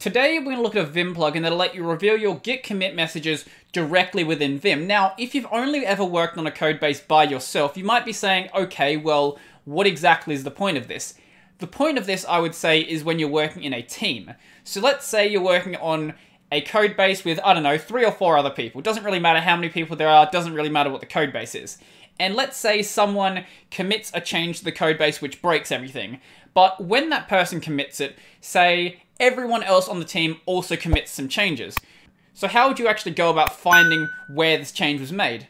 Today we're going to look at a Vim plugin that'll let you reveal your git commit messages directly within Vim. Now, if you've only ever worked on a code base by yourself, you might be saying, okay, well, what exactly is the point of this? The point of this, I would say, is when you're working in a team. So let's say you're working on a code base with, I don't know, three or four other people. It Doesn't really matter how many people there are, doesn't really matter what the code base is. And let's say someone commits a change to the code base which breaks everything. But when that person commits it, say everyone else on the team also commits some changes. So how would you actually go about finding where this change was made?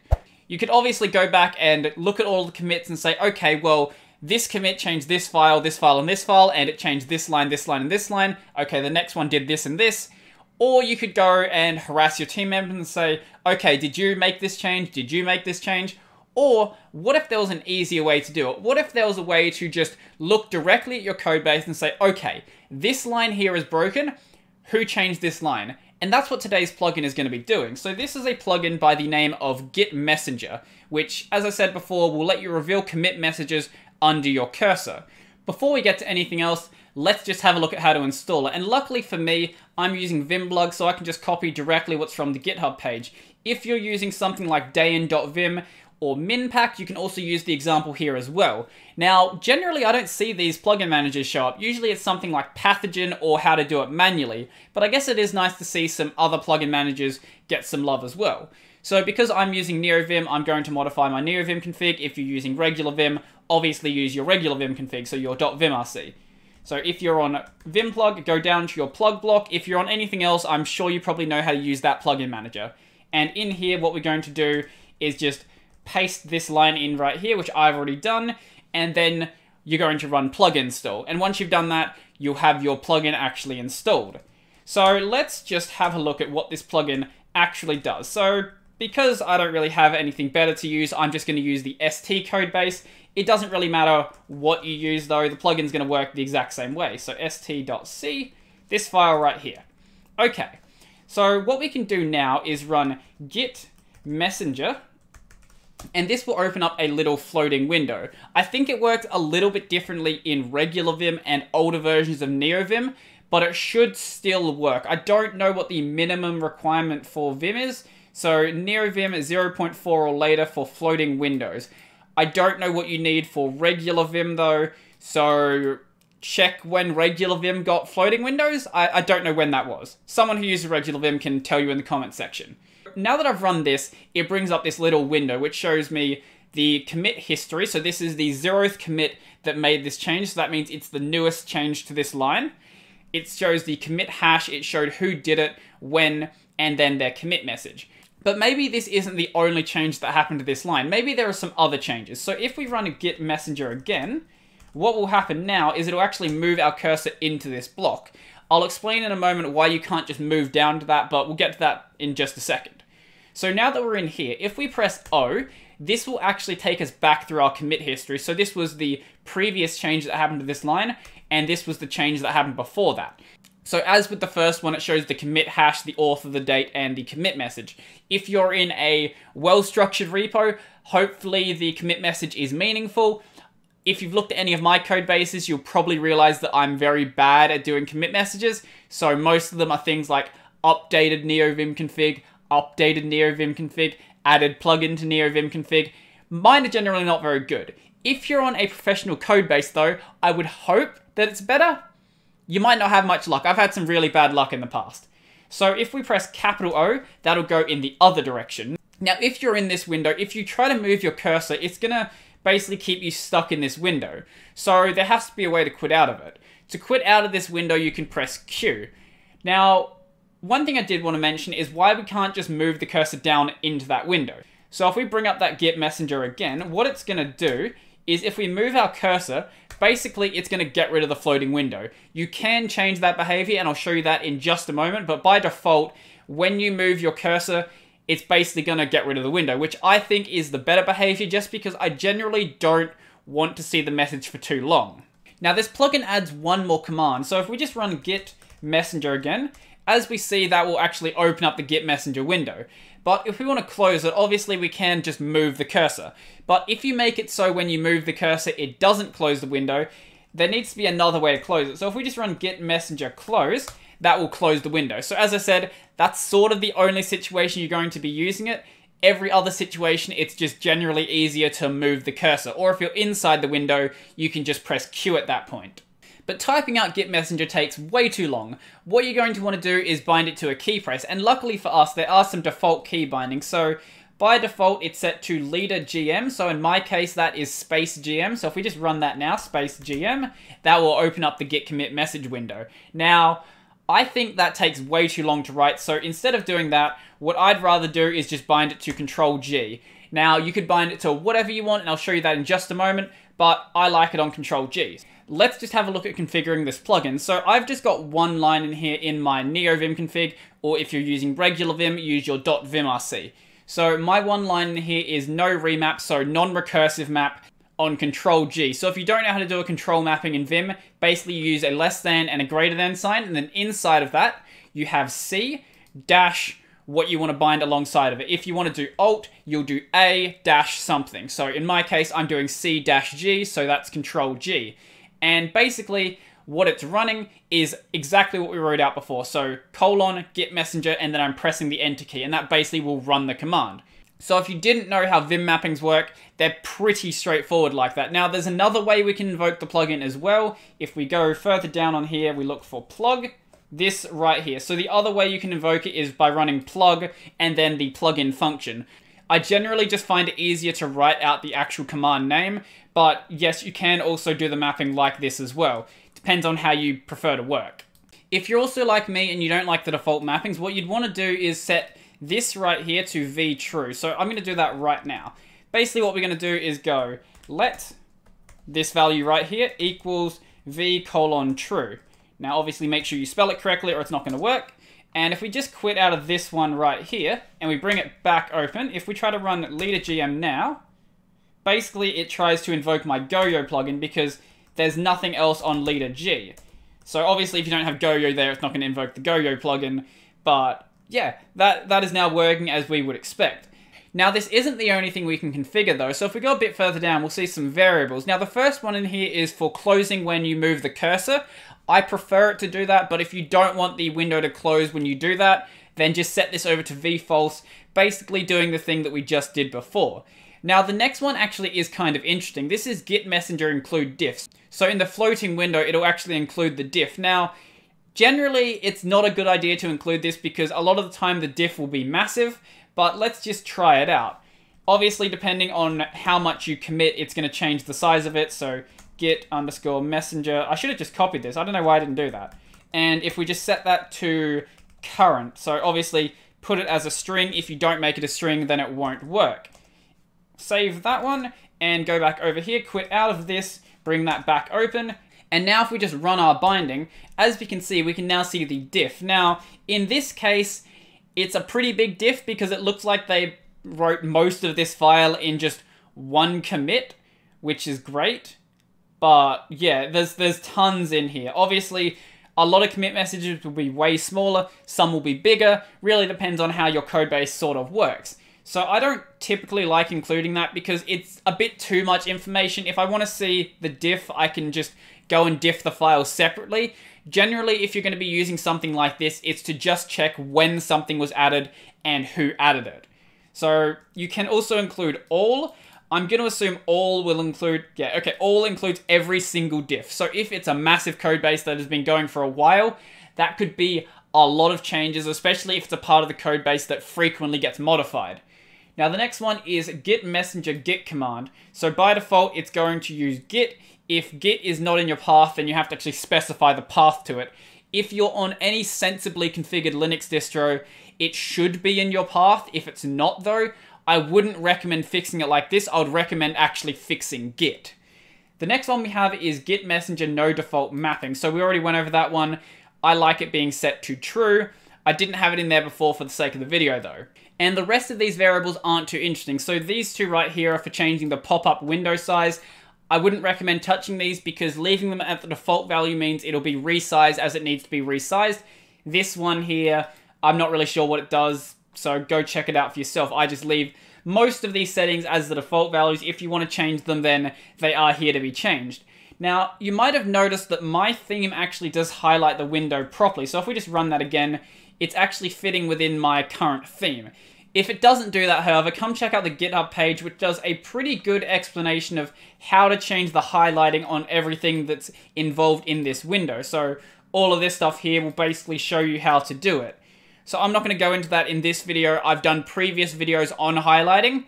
You could obviously go back and look at all the commits and say, okay, well, this commit changed this file, this file, and this file, and it changed this line, this line, and this line. Okay, the next one did this and this. Or you could go and harass your team members and say, okay, did you make this change? Did you make this change? Or what if there was an easier way to do it? What if there was a way to just look directly at your code base and say, okay, this line here is broken. Who changed this line? And that's what today's plugin is going to be doing. So this is a plugin by the name of Git Messenger, which, as I said before, will let you reveal commit messages under your cursor. Before we get to anything else, let's just have a look at how to install it. And luckily for me, I'm using Vim plug, so I can just copy directly what's from the GitHub page. If you're using something like dein.vim or minpac, you can also use the example here as well. Now, generally I don't see these plugin managers show up. Usually it's something like Pathogen or how to do it manually, but I guess it is nice to see some other plugin managers get some love as well. So because I'm using NeoVim, I'm going to modify my NeoVim config. If you're using regular Vim, obviously use your regular Vim config, so your .vimrc. So if you're on Vim plug, go down to your plug block. If you're on anything else, I'm sure you probably know how to use that plugin manager. And in here, what we're going to do is just paste this line in right here, which I've already done, and then you're going to run plug install. And once you've done that, you'll have your plugin actually installed. So let's just have a look at what this plugin actually does. So because I don't really have anything better to use, I'm just going to use the ST code base. It doesn't really matter what you use though, the plugin's going to work the exact same way. So st.c, this file right here. Okay, so what we can do now is run git messenger and this will open up a little floating window. I think it works a little bit differently in regular Vim and older versions of NeoVim, but it should still work. I don't know what the minimum requirement for Vim is, so NeoVim is 0.4 or later for floating windows. I don't know what you need for regular Vim though, so check when regular Vim got floating windows. I, I don't know when that was. Someone who uses regular Vim can tell you in the comment section now that I've run this, it brings up this little window which shows me the commit history. So this is the zeroth commit that made this change. So that means it's the newest change to this line. It shows the commit hash, it showed who did it, when, and then their commit message. But maybe this isn't the only change that happened to this line. Maybe there are some other changes. So if we run a git messenger again, what will happen now is it'll actually move our cursor into this block. I'll explain in a moment why you can't just move down to that, but we'll get to that in just a second. So now that we're in here, if we press O, this will actually take us back through our commit history. So this was the previous change that happened to this line, and this was the change that happened before that. So as with the first one, it shows the commit hash, the author, the date, and the commit message. If you're in a well-structured repo, hopefully the commit message is meaningful. If you've looked at any of my code bases, you'll probably realize that I'm very bad at doing commit messages. So most of them are things like updated NeoVim config, updated NeoVim config, added plugin to NeoVim config. Mine are generally not very good. If you're on a professional code base though, I would hope that it's better. You might not have much luck. I've had some really bad luck in the past. So if we press capital O, that'll go in the other direction. Now, if you're in this window, if you try to move your cursor, it's gonna basically keep you stuck in this window. So there has to be a way to quit out of it. To quit out of this window, you can press Q. Now, one thing I did want to mention is why we can't just move the cursor down into that window. So if we bring up that Git messenger again, what it's going to do is if we move our cursor, basically it's going to get rid of the floating window. You can change that behavior and I'll show you that in just a moment, but by default, when you move your cursor, it's basically going to get rid of the window, which I think is the better behavior just because I generally don't want to see the message for too long. Now this plugin adds one more command, so if we just run git messenger again, as we see, that will actually open up the Git Messenger window. But if we want to close it, obviously we can just move the cursor. But if you make it so when you move the cursor, it doesn't close the window, there needs to be another way to close it. So if we just run git messenger close, that will close the window. So as I said, that's sort of the only situation you're going to be using it. Every other situation, it's just generally easier to move the cursor. Or if you're inside the window, you can just press Q at that point. But typing out Git Messenger takes way too long. What you're going to want to do is bind it to a key press, and luckily for us, there are some default key bindings. So by default, it's set to leader GM. So in my case, that is space GM. So if we just run that now, space GM, that will open up the git commit message window. Now, I think that takes way too long to write. So instead of doing that, what I'd rather do is just bind it to control G. Now, you could bind it to whatever you want, and I'll show you that in just a moment, but I like it on control G. Let's just have a look at configuring this plugin. So I've just got one line in here in my NeoVim config, or if you're using regular Vim, use your .vimrc. So my one line in here is no remap, so non-recursive map on control G. So if you don't know how to do a control mapping in Vim, basically you use a less than and a greater than sign, and then inside of that, you have C dash what you want to bind alongside of it. If you want to do alt, you'll do A dash something. So in my case, I'm doing C dash G, so that's control G. And basically, what it's running is exactly what we wrote out before. So colon, git messenger, and then I'm pressing the enter key, and that basically will run the command. So if you didn't know how Vim mappings work, they're pretty straightforward like that. Now there's another way we can invoke the plugin as well. If we go further down on here, we look for plug, this right here. So the other way you can invoke it is by running plug and then the plugin function. I generally just find it easier to write out the actual command name, but yes, you can also do the mapping like this as well. Depends on how you prefer to work. If you're also like me and you don't like the default mappings, what you'd want to do is set this right here to v true. So I'm going to do that right now. Basically what we're going to do is go let this value right here equals v colon true. Now obviously make sure you spell it correctly or it's not going to work. And if we just quit out of this one right here and we bring it back open, if we try to run leader GM now, basically it tries to invoke my Goyo plugin because there's nothing else on leader G. So obviously if you don't have Goyo there, it's not going to invoke the Goyo plugin, but yeah, that, that is now working as we would expect. Now this isn't the only thing we can configure though, so if we go a bit further down, we'll see some variables. Now the first one in here is for closing when you move the cursor. I prefer it to do that, but if you don't want the window to close when you do that, then just set this over to vFalse, basically doing the thing that we just did before. Now the next one actually is kind of interesting. This is git messenger include diffs. So in the floating window, it'll actually include the diff. Now, generally, it's not a good idea to include this because a lot of the time the diff will be massive, but let's just try it out. Obviously, depending on how much you commit, it's going to change the size of it. So git underscore messenger. I should have just copied this. I don't know why I didn't do that. And if we just set that to current, so obviously put it as a string. If you don't make it a string, then it won't work save that one, and go back over here, quit out of this, bring that back open, and now if we just run our binding, as we can see, we can now see the diff. Now, in this case, it's a pretty big diff because it looks like they wrote most of this file in just one commit, which is great. But yeah, there's there's tons in here. Obviously, a lot of commit messages will be way smaller, some will be bigger. Really depends on how your code base sort of works. So I don't typically like including that because it's a bit too much information. If I want to see the diff, I can just go and diff the file separately. Generally, if you're going to be using something like this, it's to just check when something was added and who added it. So you can also include all. I'm going to assume all will include, yeah, okay, all includes every single diff. So if it's a massive code base that has been going for a while, that could be a lot of changes, especially if it's a part of the code base that frequently gets modified. Now the next one is git messenger git command. So by default, it's going to use git. If git is not in your path, then you have to actually specify the path to it. If you're on any sensibly configured Linux distro, it should be in your path. If it's not though, I wouldn't recommend fixing it like this. I would recommend actually fixing git. The next one we have is git messenger no default mapping. So we already went over that one. I like it being set to true. I didn't have it in there before for the sake of the video though. And the rest of these variables aren't too interesting. So these two right here are for changing the pop-up window size. I wouldn't recommend touching these because leaving them at the default value means it'll be resized as it needs to be resized. This one here, I'm not really sure what it does, so go check it out for yourself. I just leave most of these settings as the default values. If you want to change them, then they are here to be changed. Now, you might have noticed that my theme actually does highlight the window properly, so if we just run that again, it's actually fitting within my current theme. If it doesn't do that, however, come check out the GitHub page, which does a pretty good explanation of how to change the highlighting on everything that's involved in this window. So all of this stuff here will basically show you how to do it. So I'm not going to go into that in this video. I've done previous videos on highlighting.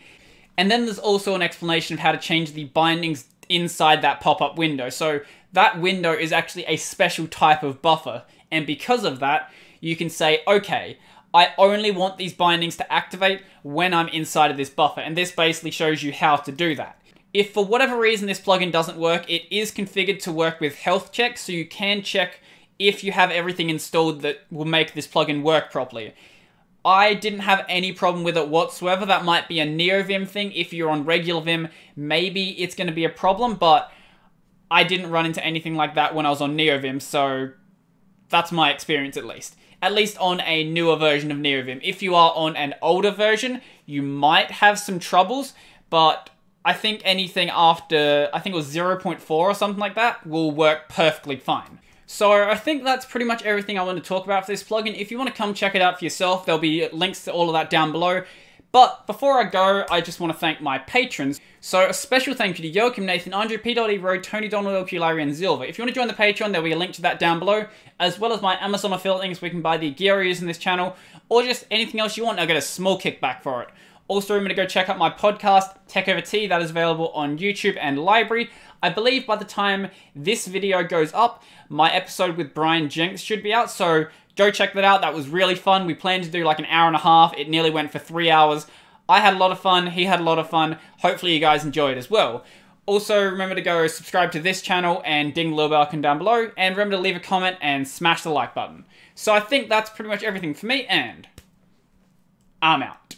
And then there's also an explanation of how to change the bindings inside that pop-up window. So that window is actually a special type of buffer. And because of that, you can say, okay, I only want these bindings to activate when I'm inside of this buffer. And this basically shows you how to do that. If for whatever reason this plugin doesn't work, it is configured to work with health checks, so you can check if you have everything installed that will make this plugin work properly. I didn't have any problem with it whatsoever. That might be a NeoVim thing. If you're on regular Vim, maybe it's going to be a problem, but I didn't run into anything like that when I was on NeoVim, so that's my experience at least. At least on a newer version of NeoVim. If you are on an older version, you might have some troubles, but I think anything after, I think it was 0.4 or something like that, will work perfectly fine. So I think that's pretty much everything I want to talk about for this plugin. If you want to come check it out for yourself, there'll be links to all of that down below. But before I go, I just want to thank my patrons. So a special thank you to Joachim, Nathan, Andrew, P.E. Road, Tony, Donald, LQ, Larry, and Zilver. If you want to join the Patreon, there'll be a link to that down below, as well as my Amazon affiliate links where you can buy the gear I use in this channel, or just anything else you want, I'll get a small kickback for it. Also, remember to go check out my podcast, Tech Over Tea, that is available on YouTube and LBRY. I believe by the time this video goes up, my episode with Brian Jenks should be out, so go check that out. That was really fun. We planned to do like an hour and a half. It nearly went for three hours. I had a lot of fun. He had a lot of fun. Hopefully you guys enjoyed it as well. Also, remember to go subscribe to this channel and ding the little bell icon down below. And remember to leave a comment and smash the like button. So I think that's pretty much everything for me, and I'm out.